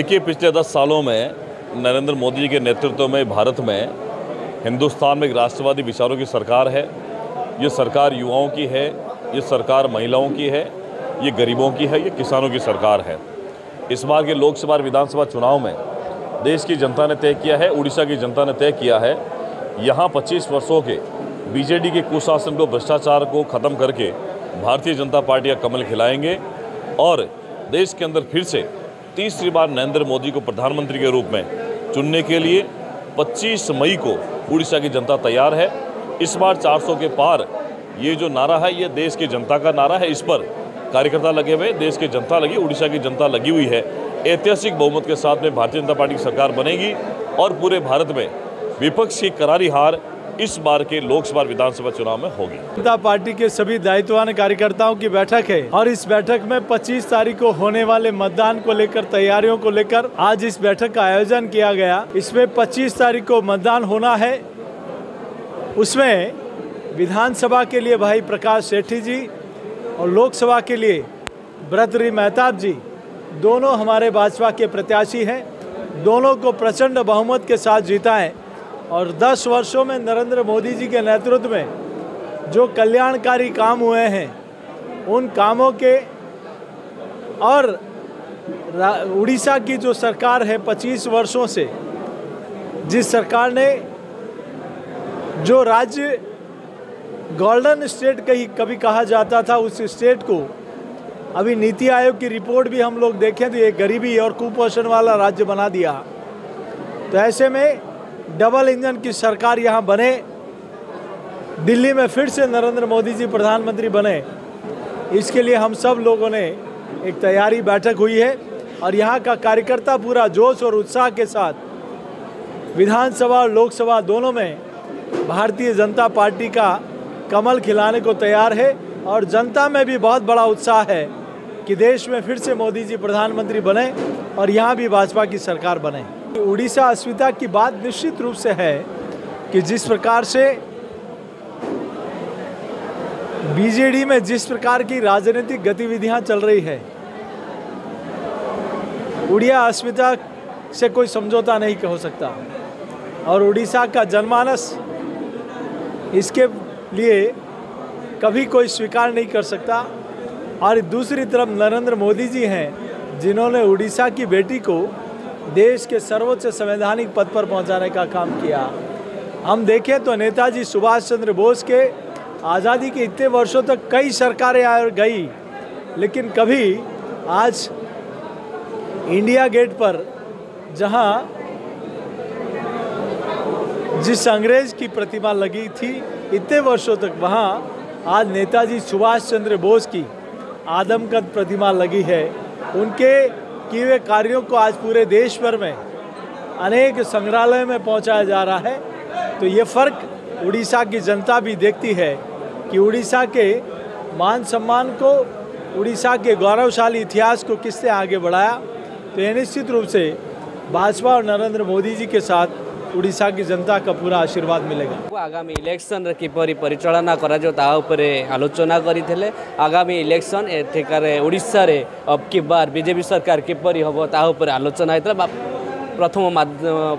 देखिए, पिछले दस सालों में नरेंद्र मोदी जी के नेतृत्व में भारत में हिंदुस्तान में एक राष्ट्रवादी विचारों की सरकार है। ये सरकार युवाओं की है, ये सरकार महिलाओं की है, ये गरीबों की है, ये किसानों की सरकार है। इस बार के लोकसभा और विधानसभा चुनाव में देश की जनता ने तय किया है, उड़ीसा की जनता ने तय किया है, यहाँ 25 वर्षों के बीजेडी के कुशासन को, भ्रष्टाचार को ख़त्म करके भारतीय जनता पार्टी का कमल खिलाएँगे और देश के अंदर फिर से तीसरी बार नरेंद्र मोदी को प्रधानमंत्री के रूप में चुनने के लिए 25 मई को उड़ीसा की जनता तैयार है। इस बार 400 के पार ये जो नारा है, ये देश की जनता का नारा है। इस पर कार्यकर्ता लगे हुए, देश की जनता लगी, उड़ीसा की जनता लगी हुई है। ऐतिहासिक बहुमत के साथ में भारतीय जनता पार्टी की सरकार बनेगी और पूरे भारत में विपक्ष की करारी हार इस बार के लोकसभा विधानसभा चुनाव में होगी। जनता पार्टी के सभी दायित्वान कार्यकर्ताओं की बैठक है और इस बैठक में 25 तारीख को होने वाले मतदान को लेकर, तैयारियों को लेकर आज इस बैठक का आयोजन किया गया। इसमें 25 तारीख को मतदान होना है। उसमें विधानसभा के लिए भाई प्रकाश सेठी जी और लोकसभा के लिए ब्रतरी मेहताब जी, दोनों हमारे भाजपा के प्रत्याशी हैं। दोनों को प्रचंड बहुमत के साथ जीता है। और 10 वर्षों में नरेंद्र मोदी जी के नेतृत्व में जो कल्याणकारी काम हुए हैं, उन कामों के और उड़ीसा की जो सरकार है 25 वर्षों से, जिस सरकार ने जो राज्य गोल्डन स्टेट कहीं, कभी कहा जाता था उस स्टेट को, अभी नीति आयोग की रिपोर्ट भी हम लोग देखें तो ये गरीबी और कुपोषण वाला राज्य बना दिया। तो ऐसे में डबल इंजन की सरकार यहाँ बने, दिल्ली में फिर से नरेंद्र मोदी जी प्रधानमंत्री बने। इसके लिए हम सब लोगों ने एक तैयारी बैठक हुई है और यहाँ का कार्यकर्ता पूरा जोश और उत्साह के साथ विधानसभा और लोकसभा दोनों में भारतीय जनता पार्टी का कमल खिलाने को तैयार है और जनता में भी बहुत बड़ा उत्साह है कि देश में फिर से मोदी जी प्रधानमंत्री बने और यहाँ भी भाजपा की सरकार बने। उड़ीसा अस्मिता की बात निश्चित रूप से है कि जिस प्रकार से बीजेडी में जिस प्रकार की राजनीतिक गतिविधियाँ चल रही है उड़िया अस्मिता से कोई समझौता नहीं हो सकता। और उड़ीसा का जनमानस इसके लिए कभी कोई स्वीकार नहीं कर सकता। और दूसरी तरफ़ नरेंद्र मोदी जी हैं, जिन्होंने उड़ीसा की बेटी को देश के सर्वोच्च संवैधानिक पद पर पहुँचाने का काम किया। हम देखें तो नेताजी सुभाष चंद्र बोस के आज़ादी के इतने वर्षों तक कई सरकारें आ गई, लेकिन कभी आज इंडिया गेट पर, जहाँ जिस अंग्रेज़ की प्रतिमा लगी थी, इतने वर्षों तक वहाँ आज नेताजी सुभाष चंद्र बोस की आदमकद प्रतिमा लगी है। उनके किए हुए कार्यों को आज पूरे देश भर में अनेक संग्रहालय में पहुँचाया जा रहा है। तो ये फ़र्क उड़ीसा की जनता भी देखती है कि उड़ीसा के मान सम्मान को, उड़ीसा के गौरवशाली इतिहास को किसने आगे बढ़ाया। तो निश्चित रूप से भाजपा और नरेंद्र मोदी जी के साथ उड़ीसा की जनता का पूरा आशीर्वाद मिलेगा। आगामी इलेक्शन किपरी परिचालना ताऊपर आलोचना करते आगामी इलेक्शन एठिकार ओडार बार बीजेपी सरकार किपर हम ताऊपर आलोचना होता है ପ୍ରଥମ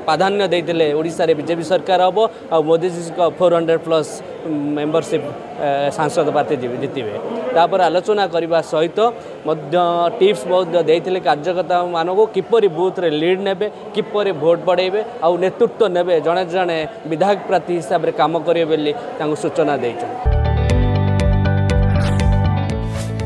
ପ୍ରାଧାନ୍ୟ ଦେଇଥିଲେ ଓଡ଼ିଶାରେ ବିଜେପି ସରକାର ହେବ ଆଉ ମୋଦିଜୀଙ୍କ ଫୋର୍ ହଣ୍ଡ୍ରେଡ଼ ପ୍ଲସ୍ ମେମ୍ବରସିପ୍ ସାଂସଦ ପ୍ରାର୍ଥୀ ଜିତିବେ ତାପରେ ଆଲୋଚନା କରିବା ସହିତ ମଧ୍ୟ ଟିପ୍ସ ବହୁତ ଦେଇଥିଲେ କାର୍ଯ୍ୟକର୍ତ୍ତାମାନଙ୍କୁ କିପରି ବୁଥରେ ଲିଡ୍ ନେବେ କିପରି ଭୋଟ୍ ବଢ଼େଇବେ ଆଉ ନେତୃତ୍ୱ ନେବେ ଜଣେ ଜଣେ ବିଧାୟକ ପ୍ରାର୍ଥୀ ହିସାବରେ କାମ କରିବେ ବୋଲି ତାଙ୍କୁ ସୂଚନା ଦେଇଛନ୍ତି